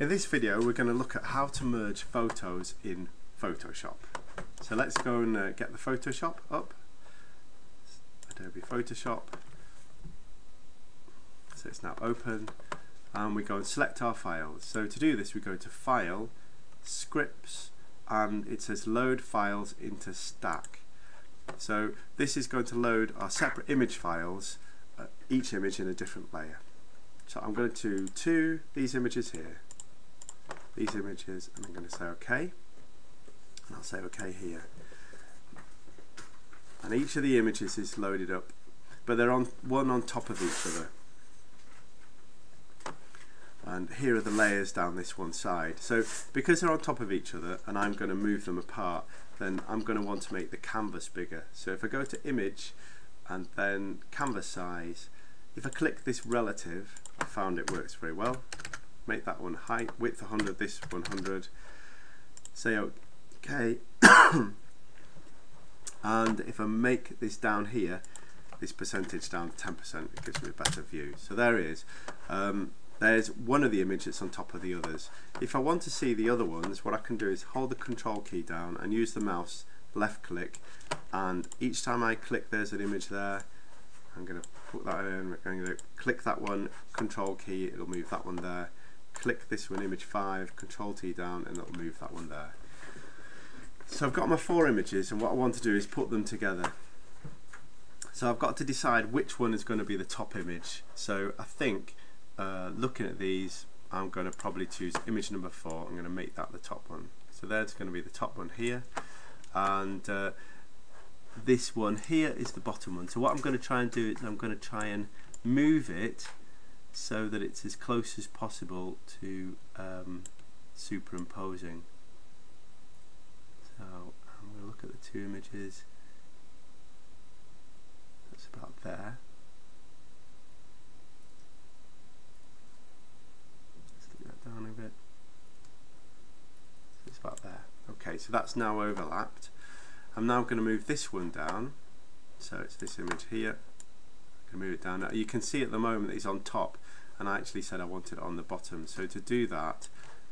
In this video we're going to look at how to merge photos in Photoshop. So let's go and uh, get the Photoshop up. Adobe Photoshop. So it's now open and we go and select our files. So to do this we go to File, Scripts and it says Load Files into Stack. So this is going to load our separate image files, uh, each image in a different layer. So I'm going to two these images here these images and I'm going to say OK and I'll say OK here. And each of the images is loaded up but they're on one on top of each other. And here are the layers down this one side. So because they're on top of each other and I'm going to move them apart then I'm going to want to make the canvas bigger. So if I go to image and then canvas size if I click this relative I found it works very well make that one height, width 100, this 100, say okay, and if I make this down here, this percentage down to 10%, it gives me a better view. So there it is. Um, there's one of the images on top of the others. If I want to see the other ones, what I can do is hold the control key down and use the mouse left click and each time I click there's an image there I'm going to put that in, I'm going to click that one, control key, it'll move that one there click this one image 5 control T down and it'll move that one there. So I've got my four images and what I want to do is put them together. So I've got to decide which one is going to be the top image. So I think uh, looking at these I'm going to probably choose image number 4 I'm going to make that the top one. So there's going to be the top one here and uh, this one here is the bottom one. So what I'm going to try and do is I'm going to try and move it so that it's as close as possible to um, superimposing. So I'm going to look at the two images. That's about there. Stick that down a bit. It's about there. Okay, so that's now overlapped. I'm now going to move this one down. So it's this image here I can move it down. Now you can see at the moment it's on top and I actually said I want it on the bottom. So to do that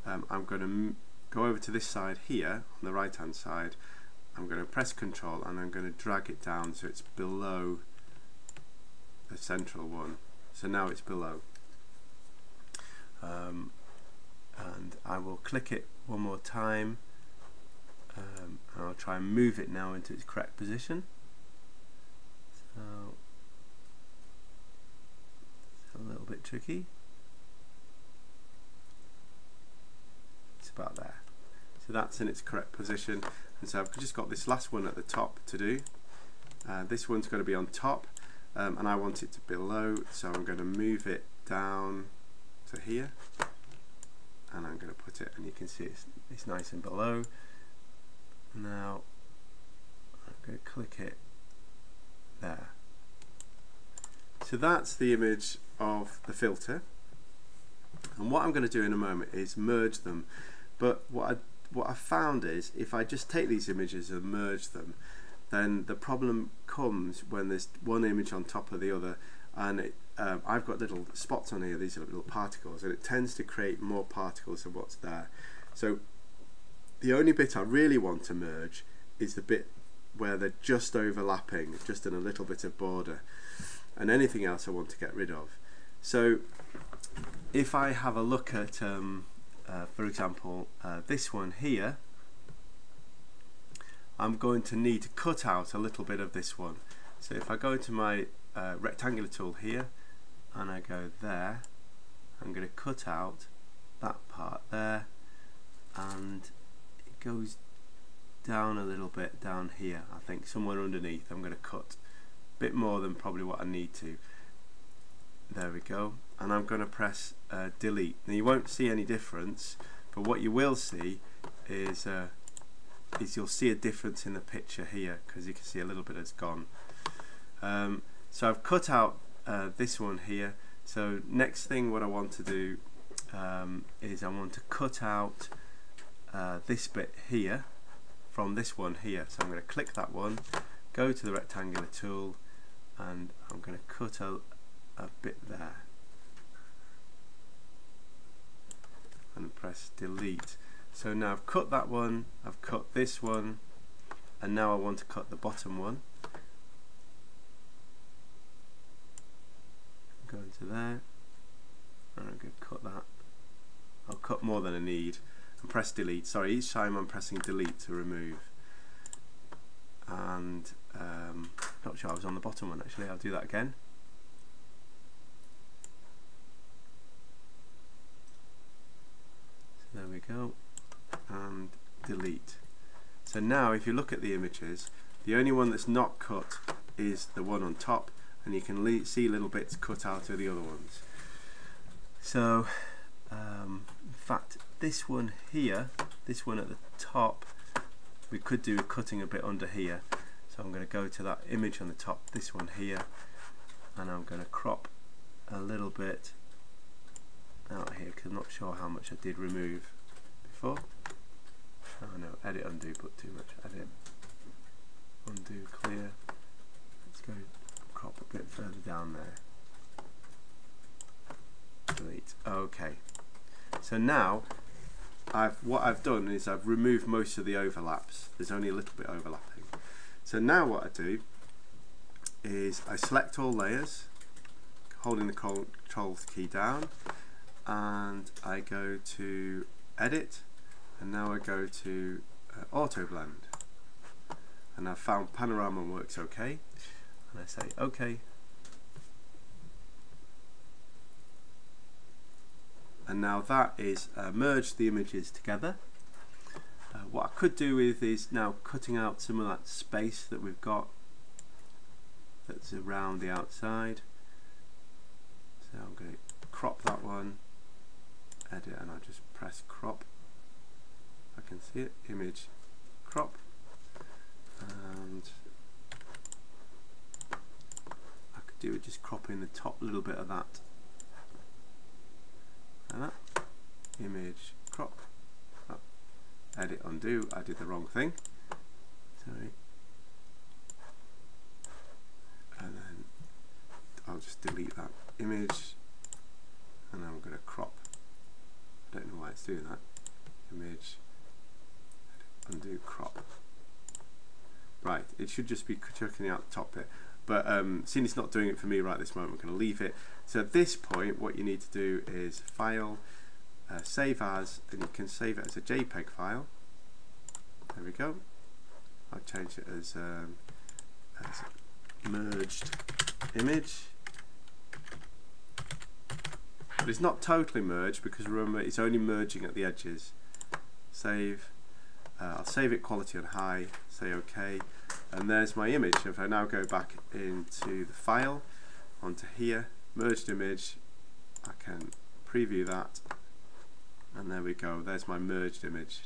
um, I'm going to go over to this side here on the right hand side. I'm going to press control and I'm going to drag it down so it's below the central one. So now it's below. Um, and I will click it one more time um, and I'll try and move it now into its correct position. So a little bit tricky. It's about there. So that's in its correct position. And so I've just got this last one at the top to do. Uh, this one's going to be on top um, and I want it to be below so I'm going to move it down to here and I'm going to put it and you can see it's, it's nice and below now I'm going to click it there so that's the image of the filter. And what I'm going to do in a moment is merge them. But what I what I found is if I just take these images and merge them then the problem comes when there's one image on top of the other and it, um, I've got little spots on here these are little particles and it tends to create more particles than what's there. So the only bit I really want to merge is the bit where they're just overlapping just in a little bit of border and anything else I want to get rid of. So if I have a look at, um, uh, for example, uh, this one here, I'm going to need to cut out a little bit of this one. So if I go to my uh, rectangular tool here and I go there, I'm going to cut out that part there and it goes down a little bit down here I think somewhere underneath I'm going to cut bit more than probably what I need to. There we go. And I'm going to press uh, delete. Now you won't see any difference but what you will see is uh, is you'll see a difference in the picture here because you can see a little bit has gone. Um, so I've cut out uh, this one here. So next thing what I want to do um, is I want to cut out uh, this bit here from this one here. So I'm going to click that one go to the rectangular tool and I'm going to cut a, a bit there and press delete. So now I've cut that one, I've cut this one, and now I want to cut the bottom one. Go into there, and I'm going to cut that. I'll cut more than I need, and press delete. Sorry, each time I'm pressing delete to remove. And um, not sure I was on the bottom one actually, I'll do that again. So there we go, and delete. So now if you look at the images, the only one that's not cut is the one on top and you can see little bits cut out of the other ones. So um, in fact this one here, this one at the top, we could do cutting a bit under here. So I'm going to go to that image on the top, this one here, and I'm going to crop a little bit out here because I'm not sure how much I did remove before. Oh no, edit undo, put too much. Edit undo clear. Let's go crop a bit further down there. Delete. Okay. So now I've what I've done is I've removed most of the overlaps. There's only a little bit overlapping. So now what I do is I select all layers, holding the control key down, and I go to edit and now I go to uh, auto blend. And I've found panorama works okay. And I say okay. And now that is uh, merged the images together what I could do with is now cutting out some of that space that we've got that's around the outside. So I'm going to crop that one edit and I just press crop. I can see it image crop and I could do it just cropping the top little bit of that. And that. Image edit undo. I did the wrong thing. Sorry. And then I'll just delete that image. And I'm going to crop. I don't know why it's doing that. Image. Undo crop. Right it should just be chucking out the top bit. But um, seeing it's not doing it for me right this moment I'm going to leave it. So at this point what you need to do is file uh, save as and you can save it as a JPEG file. There we go. I'll change it as, um, as merged image. But it's not totally merged because remember it's only merging at the edges. Save. Uh, I'll save it quality on high say OK. And there's my image. If I now go back into the file onto here merged image I can preview that and there we go. There's my merged image.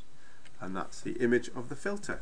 And that's the image of the filter